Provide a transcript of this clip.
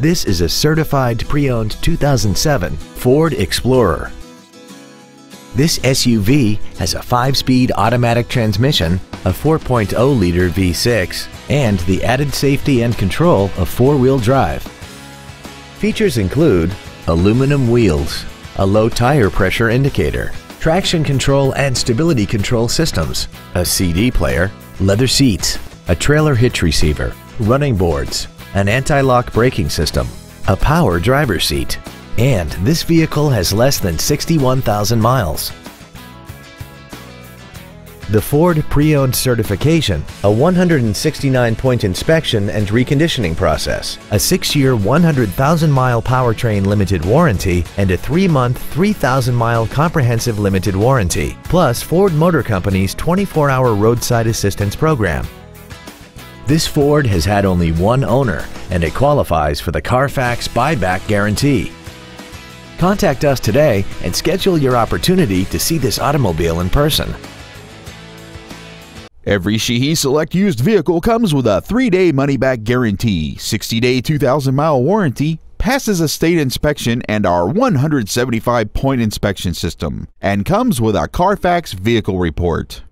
This is a certified pre-owned 2007 Ford Explorer. This SUV has a 5-speed automatic transmission, a 4.0-liter V6, and the added safety and control of four-wheel drive. Features include aluminum wheels, a low tire pressure indicator, traction control and stability control systems, a CD player, leather seats, a trailer hitch receiver, running boards, an anti-lock braking system, a power driver seat, and this vehicle has less than 61,000 miles. The Ford Pre-Owned Certification, a 169-point inspection and reconditioning process, a 6-year 100,000-mile powertrain limited warranty, and a 3-month 3,000-mile comprehensive limited warranty, plus Ford Motor Company's 24-hour roadside assistance program. This Ford has had only one owner and it qualifies for the Carfax buyback guarantee. Contact us today and schedule your opportunity to see this automobile in person. Every Sheehy Select used vehicle comes with a 3-day money-back guarantee, 60-day 2,000-mile warranty, passes a state inspection and our 175-point inspection system, and comes with a Carfax vehicle report.